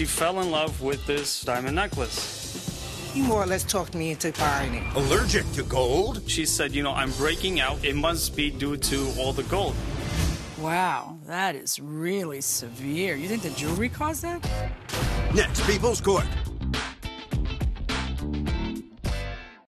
she fell in love with this diamond necklace. You more or less talked me into buying it. Allergic to gold? She said, you know, I'm breaking out. It must be due to all the gold. Wow, that is really severe. You think the jewelry caused that? Next, People's Court.